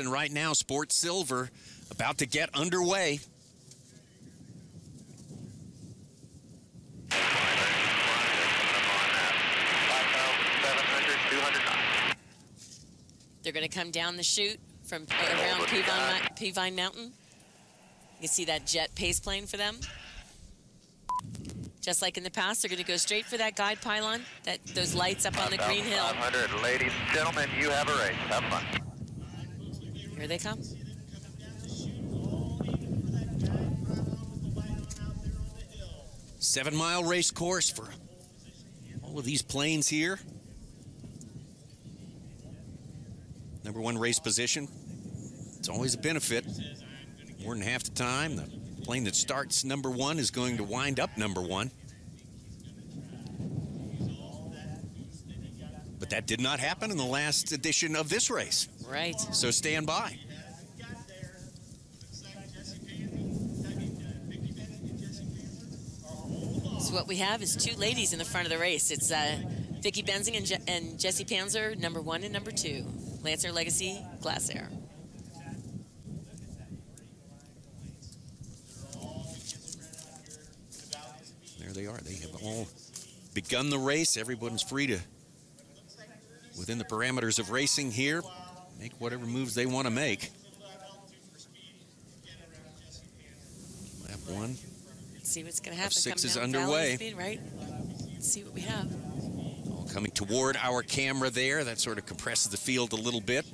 And right now, Sports Silver about to get underway. They're going to come down the chute from around Peavine, Peavine Mountain. You can see that jet pace plane for them. Just like in the past, they're going to go straight for that guide pylon, that those lights up on the green hill. 500, ladies and gentlemen, you have a race. Have fun. Here they come. Seven mile race course for all of these planes here. Number one race position. It's always a benefit. More than half the time, the plane that starts number one is going to wind up number one. But that did not happen in the last edition of this race. Right. So stand by. So what we have is two ladies in the front of the race. It's uh, Vicky Benzing and, Je and Jessie Panzer, number one and number two. Lancair Legacy, Glasair. There they are. They have all begun the race. Everyone's free to, within the parameters of racing here, make whatever moves they want to make. Lap one. Let's see what's going to happen. six is underway. Speed, right? Let's see what we have. All coming toward our camera there. That sort of compresses the field a little bit.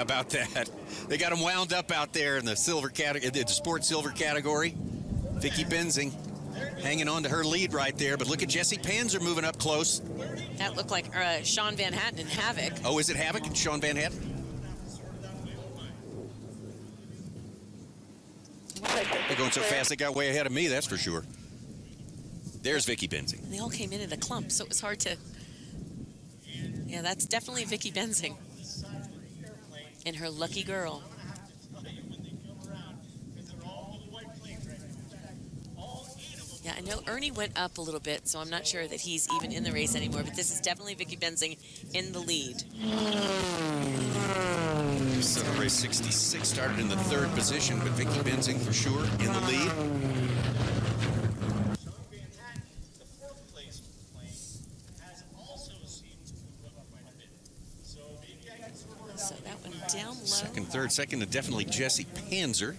About that? They got them wound up out there in the silver category, the sports silver category. Vicky Benzing hanging on to her lead right there, but look at Jesse Panzer moving up close. That looked like uh, Sean Van Hatten and Havoc. Oh, is it Havoc and Sean Van Hatten? They're going so fast, they got way ahead of me, that's for sure. There's Vicky Benzing. They all came in in a clump, so it was hard to. Yeah, that's definitely Vicky Benzing. And her lucky girl. Yeah, I know Ernie went up a little bit, so I'm not sure that he's even in the race anymore, but this is definitely Vicky Benzing in the lead. So race 66 started in the third position, but Vicky Benzing for sure in the lead. So that one third, second, and definitely Jesse Panzer.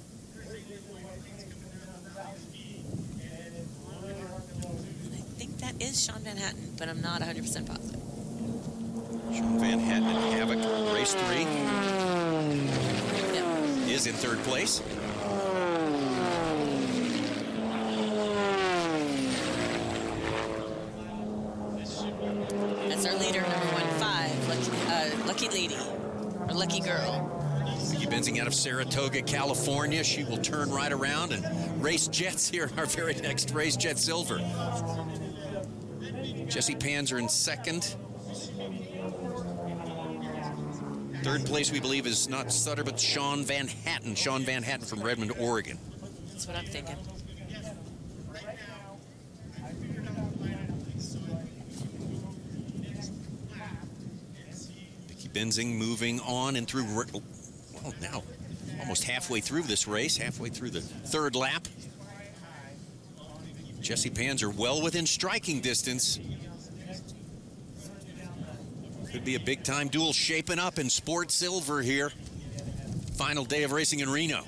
I think that is Sean Van Hatten, but I'm not 100% positive. Sean Van Hatten and Havoc, race three, Yep. is in third place. That's our leader, number one five, Lucky, uh, lucky Lady, or Lucky Girl. Vicky Benzing out of Saratoga, California. She will turn right around and race jets here in our very next race, Jet Silver. Jesse Panzer in second. Third place, we believe, is not Sutter, but Sean Van Hatten. Sean Van Hatten from Redmond, Oregon. That's what I'm thinking. Vicky Benzing moving on and through, well, now almost halfway through this race, halfway through the third lap. Jesse Panzer well within striking distance. Could be a big time duel shaping up in Sport Silver here. Final day of racing in Reno.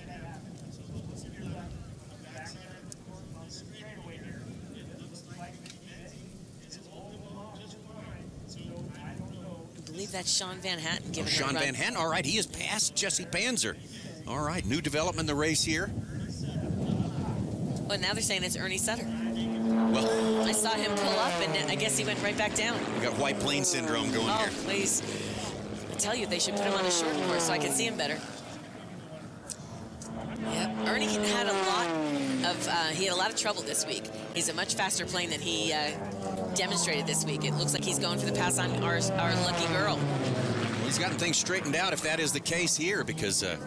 That's Sean Van Hatten Oh, giving a Sean. Van Hatten, all right, he is past Jesse Panzer. All right, new development in the race here. Oh, now they're saying it's Ernie Sutter. Well, I saw him pull up, and I guess he went right back down. we got white plane syndrome going Oh, here. please. I tell you, they should put him on a short course so I can see him better. Yep, Ernie had a lot of uh, he had a lot of trouble this week. He's a much faster plane than he uh, demonstrated this week. It looks like he's going for the pass on our, our lucky girl. He's gotten things straightened out if that is the case here because uh,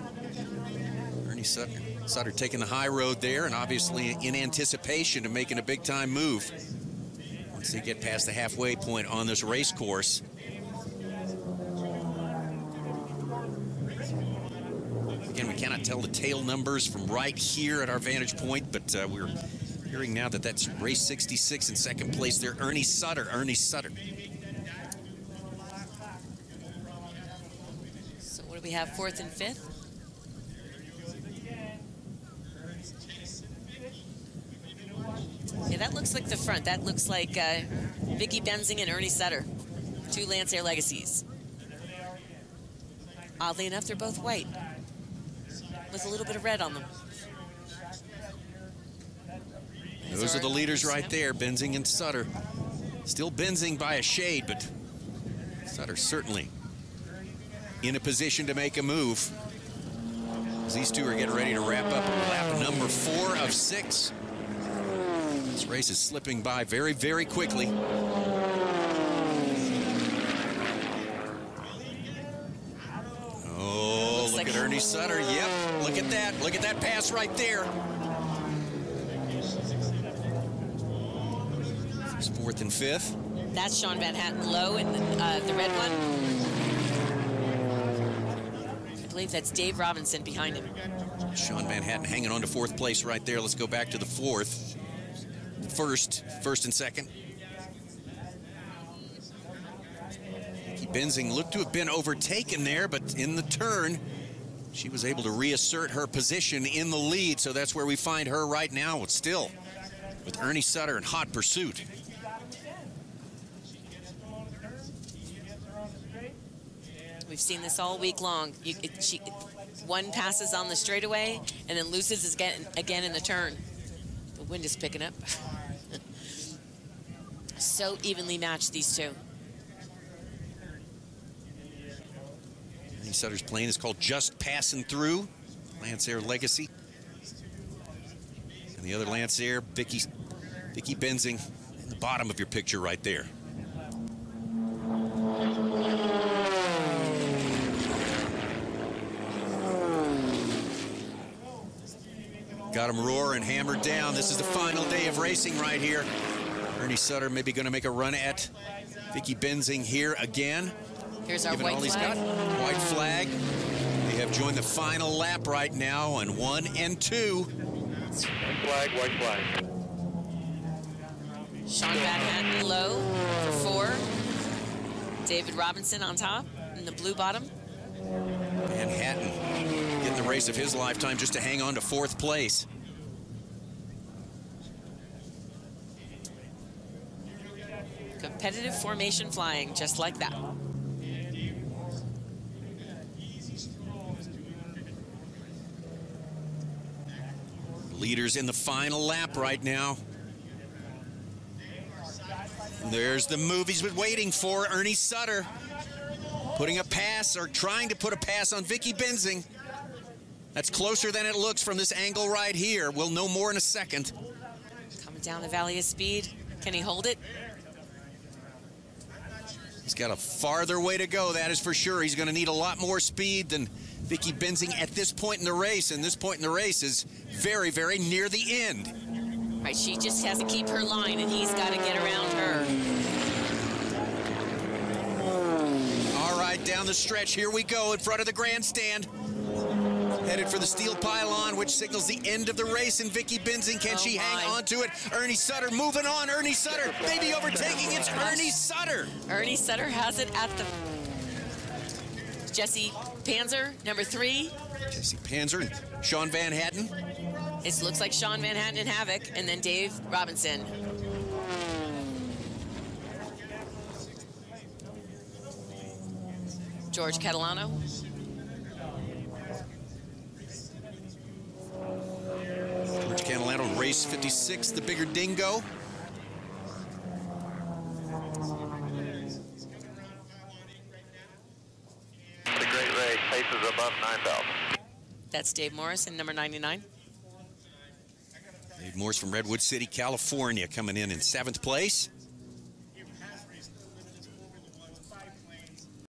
Sutter, Sutter taking the high road there and obviously in anticipation of making a big time move once they get past the halfway point on this race course. Again, we cannot tell the tail numbers from right here at our vantage point, but uh, we're hearing now that that's race 66 in second place there. Ernie Sutter, Ernie Sutter. So what do we have, fourth and fifth? Yeah, that looks like the front. That looks like uh, Vicky Benzing and Ernie Sutter, two Lancair legacies. Oddly enough, they're both white with a little bit of red on them. Those are the leaders right there, Benzing and Sutter. Still Benzing by a shade, but Sutter certainly in a position to make a move. As these two are getting ready to wrap up lap number four of six. This race is slipping by very, very quickly. Oh, look like- at Ernie Sutter. Yep, look at that. Look at that pass right there. Fourth and fifth. That's Sean Van Hatten low in the, uh, the red one. I believe that's Dave Robinson behind him. Sean Van Hatten hanging on to fourth place right there. Let's go back to the fourth. First, first and second. Benzing looked to have been overtaken there, but in the turn, she was able to reassert her position in the lead. So that's where we find her right now. It's still with Ernie Sutter in hot pursuit. We've seen this all week long. You, it, she, one passes on the straightaway and then loses again, again in the turn. The wind is picking up. so evenly matched, these two. Ernie Sutter's plane is called Just Passing Through, Lancair Legacy. The other Lancair, Vicky, Vicky Benzing, in the bottom of your picture right there. Got him roaring, hammered down. This is the final day of racing right here. Ernie Sutter maybe going to make a run at Vicky Benzing here again. Here's our Given white all he's flag. got. White flag. They have joined the final lap right now on one and two. White flag, white flag. Sean Van Hatten low for four. David Robinson on top in the blue bottom. Van Hatten getting the race of his lifetime just to hang on to fourth place. Competitive formation flying, just like that. Leaders in the final lap right now. There's the move he's been waiting for, Ernie Sutter. Putting a pass or trying to put a pass on Vicky Benzing. That's closer than it looks from this angle right here. We'll know more in a second. Coming down the valley of speed. Can he hold it? Got a farther way to go, that is for sure. He's going to need a lot more speed than Vicky Benzing at this point in the race, and this point in the race is very, very near the end. Right, she just has to keep her line, and he's got to get around her. All right, down the stretch, here we go in front of the grandstand. Headed for the steel pylon, which signals the end of the race. And Vicky Benzing, can Oh, she hang my. on to it? Ernie Sutter moving on. Ernie Sutter, maybe overtaking. It's Ernie Sutter. Ernie Sutter has it at the... Jesse Panzer, number three. Jesse Panzer Sean Van Hatten. It looks like Sean Van Hatten and Havoc, and then Dave Robinson. George Catalano. George Catalano, race 56, the bigger dingo. It's a great race. Paces above 9,000. That's Dave Morris in number 99. Dave Morris from Redwood City, California, coming in in seventh place.